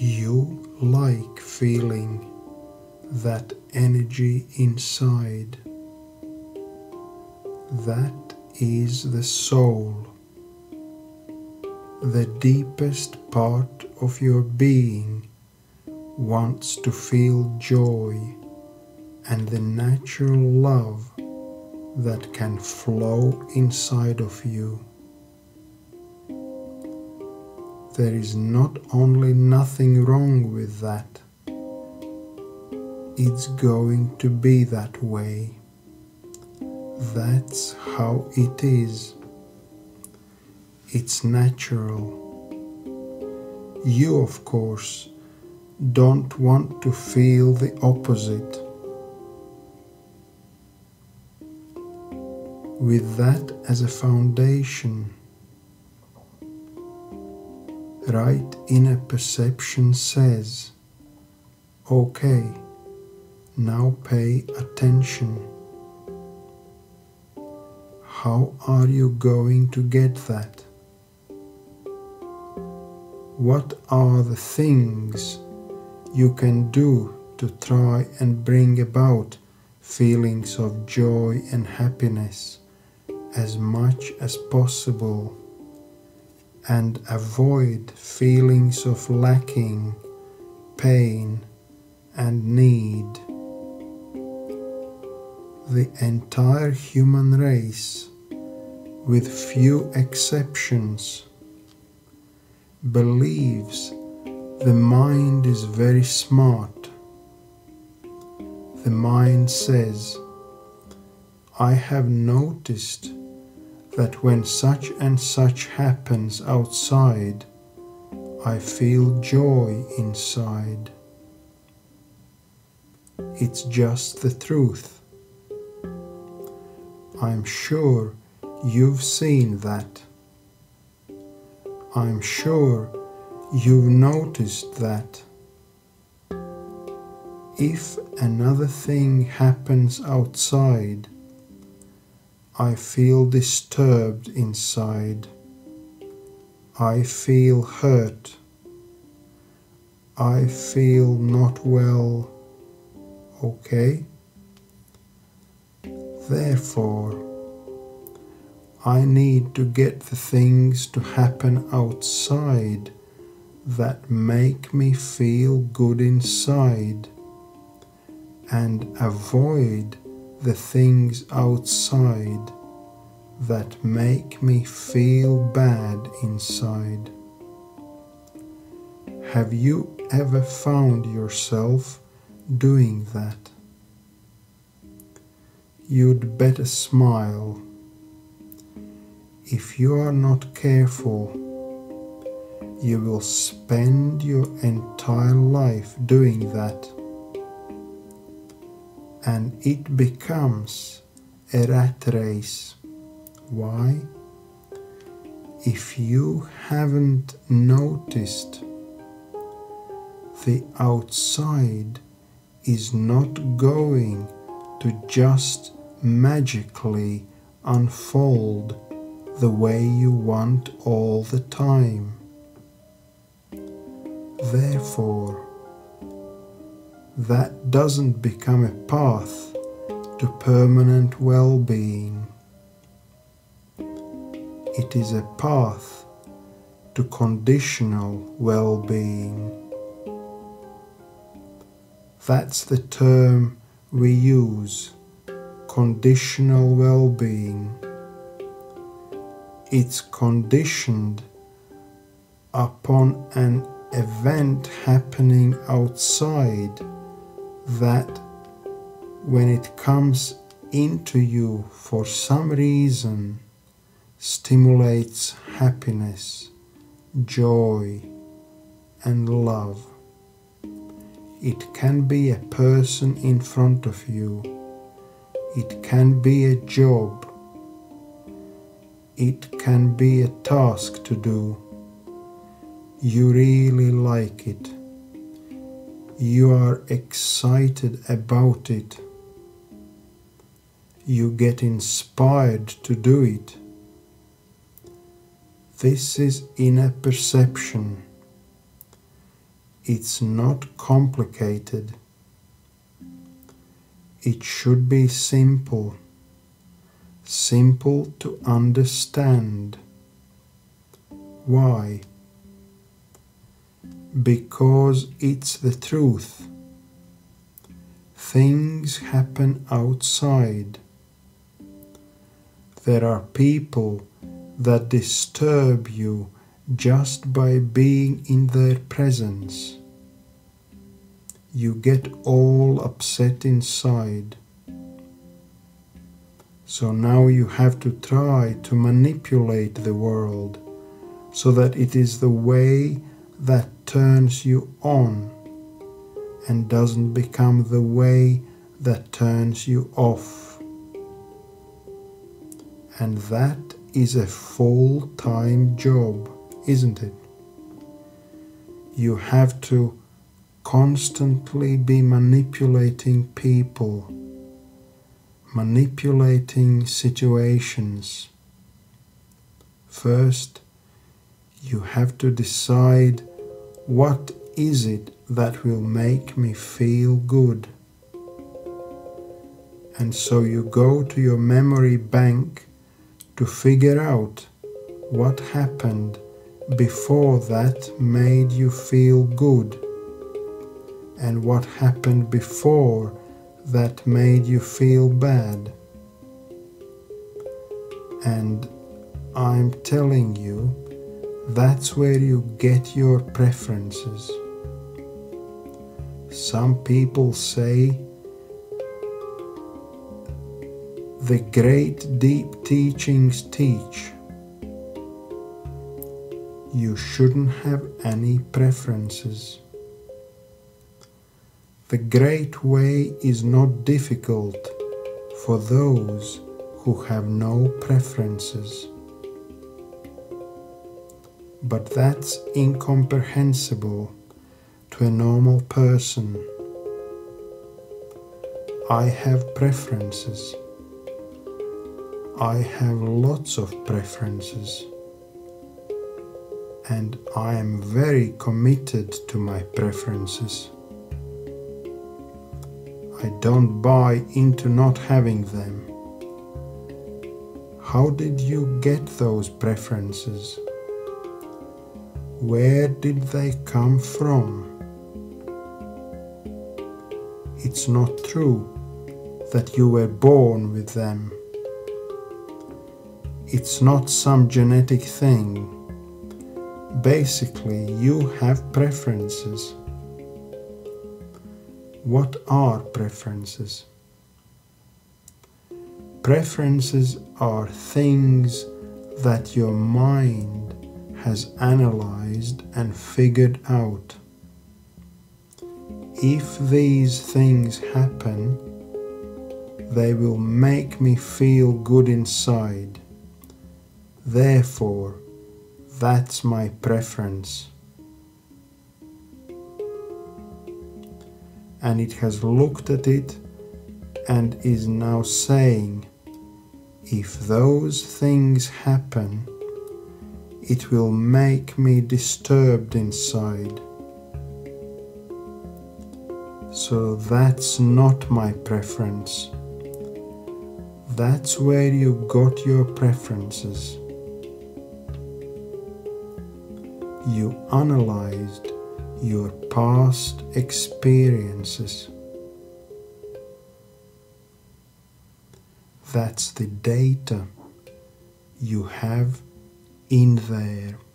You like feeling that energy inside. That is the soul, the deepest part of your being wants to feel joy and the natural love that can flow inside of you. There is not only nothing wrong with that, it's going to be that way. That's how it is. It's natural. You, of course, don't want to feel the opposite. With that as a foundation, right inner perception says, okay, now pay attention. How are you going to get that? What are the things you can do to try and bring about feelings of joy and happiness as much as possible and avoid feelings of lacking, pain, and need. The entire human race, with few exceptions, believes the mind is very smart. The mind says, I have noticed that when such and such happens outside, I feel joy inside. It's just the truth. I'm sure you've seen that. I'm sure you've noticed that. If another thing happens outside, I feel disturbed inside. I feel hurt. I feel not well. Okay? Therefore, I need to get the things to happen outside that make me feel good inside and avoid the things outside that make me feel bad inside. Have you ever found yourself doing that? You'd better smile. If you are not careful, you will spend your entire life doing that and it becomes a rat race. Why? If you haven't noticed, the outside is not going to just magically unfold the way you want all the time. Therefore, that doesn't become a path to permanent well being. It is a path to conditional well being. That's the term we use conditional well being. It's conditioned upon an event happening outside that when it comes into you for some reason stimulates happiness, joy, and love. It can be a person in front of you. It can be a job. It can be a task to do. You really like it you are excited about it. You get inspired to do it. This is inner perception. it's not complicated. It should be simple, simple to understand. Why? Because it's the truth. Things happen outside. There are people that disturb you just by being in their presence you get all upset inside. So now you have to try to manipulate the world so that it is the way that turns you on and doesn't become the way that turns you off. And that is a full time job, isn't it? You have to constantly be manipulating people, manipulating situations. First, you have to decide what is it that will make me feel good. And so you go to your memory bank to figure out what happened before that made you feel good and what happened before that made you feel bad. And I'm telling you, that's where you get your preferences. Some people say the great deep teachings teach you shouldn't have any preferences. The great way is not difficult for those who have no preferences. But that's incomprehensible to a normal person. I have preferences. I have lots of preferences. And I am very committed to my preferences. I don't buy into not having them. How did you get those preferences? Where did they come from? It's not true that you were born with them. It's not some genetic thing. Basically, you have preferences. What are preferences? Preferences are things that your mind has analyzed and figured out. If these things happen, they will make me feel good inside. Therefore, that's my preference. and it has looked at it and is now saying, if those things happen, it will make me disturbed inside. So that's not my preference. That's where you got your preferences. You analyzed your past experiences. That's the data you have in there.